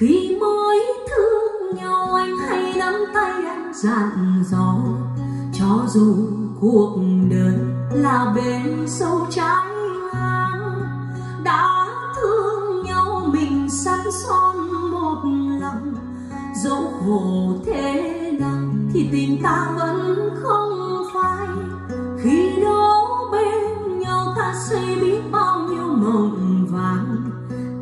khi mới thương nhau anh hay nắm tay anh dặn dò, cho dù cuộc đời là bên sâu trái ngang đã thương nhau mình sắt son một lòng. Dẫu khổ thế nào thì tình ta vẫn không phai. Khi đó bên nhau ta xây biết bao nhiêu mộng vàng.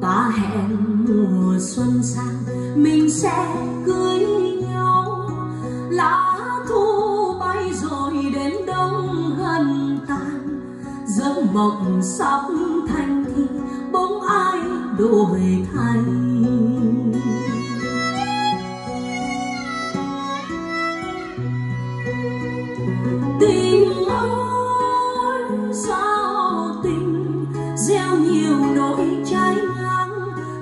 Ta hẹn mùa xuân sang, mình sẽ cưới mộng sắp thành thì bóng ai đổi thay. Tình ơi, sao tình gieo nhiều nỗi trái ngang,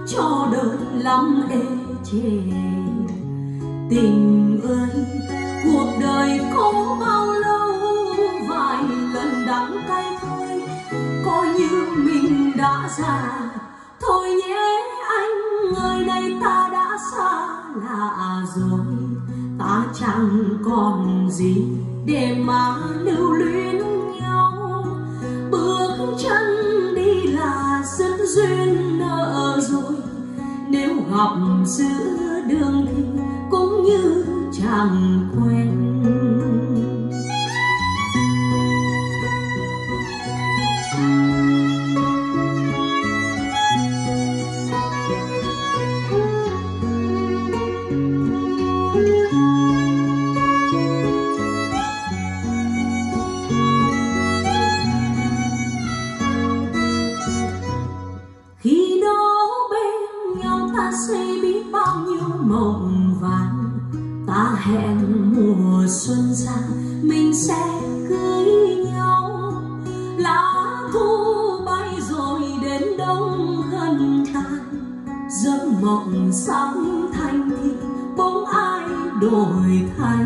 cho đời lắm ê chề. Tình già. Thôi nhé anh người này ta đã xa lạ rồi. Ta chẳng còn gì để mà lưu luyến nhau. Bước chân đi là rất duyên nợ rồi. Nếu gặp giữa đường thì cũng như chẳng quen. Ta xây biết bao nhiêu mộng vàng. Ta hẹn mùa xuân sang mình sẽ cưới nhau. Lá thu bay rồi đến đông gần tàn. Giấc mộng sắp thành thì bóng ai đổi thay.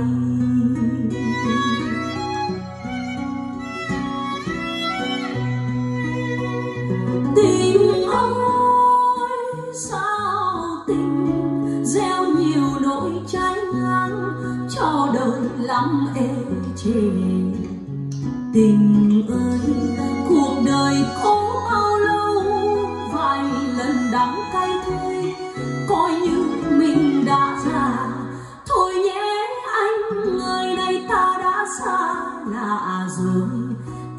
Trái ngang, cho đời lắm ê chề. Tình ơi, cuộc đời có bao lâu, vài lần đắng cay thôi coi như mình đã già. Thôi nhé anh, người này ta đã xa lạ rồi,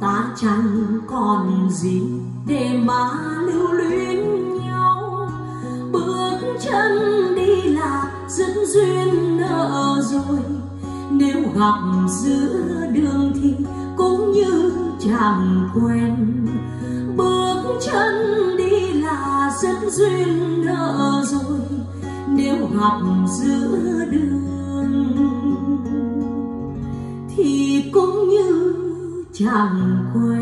ta chẳng còn gì để mà lưu luyến nhau. Bước chân đi lạc dẫn duyên nợ rồi. Nếu gặp giữa đường thì cũng như chẳng quen. Bước chân đi là dẫn duyên nợ rồi. Nếu gặp giữa đường thì cũng như chẳng quen.